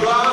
Glória!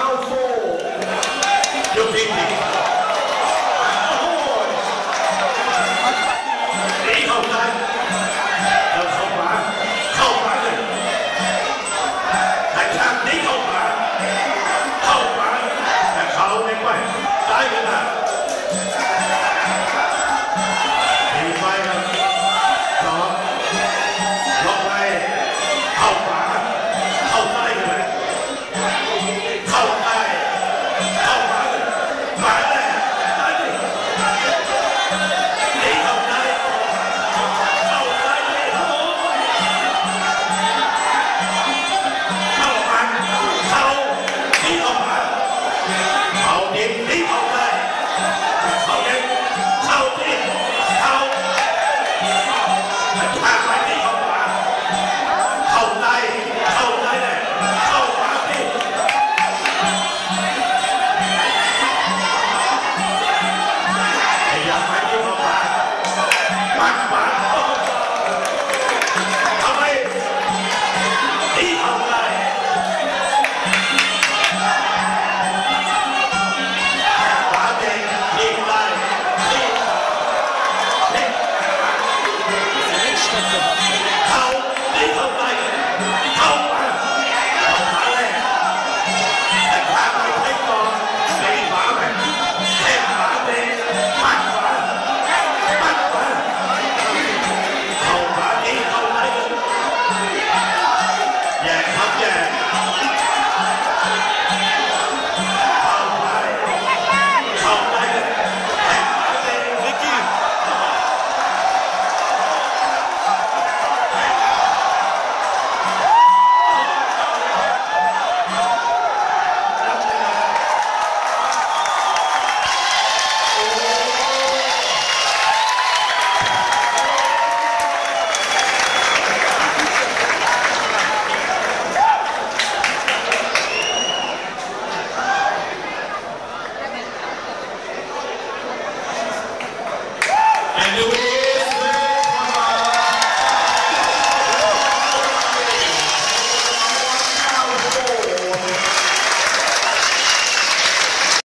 Evil I knew it.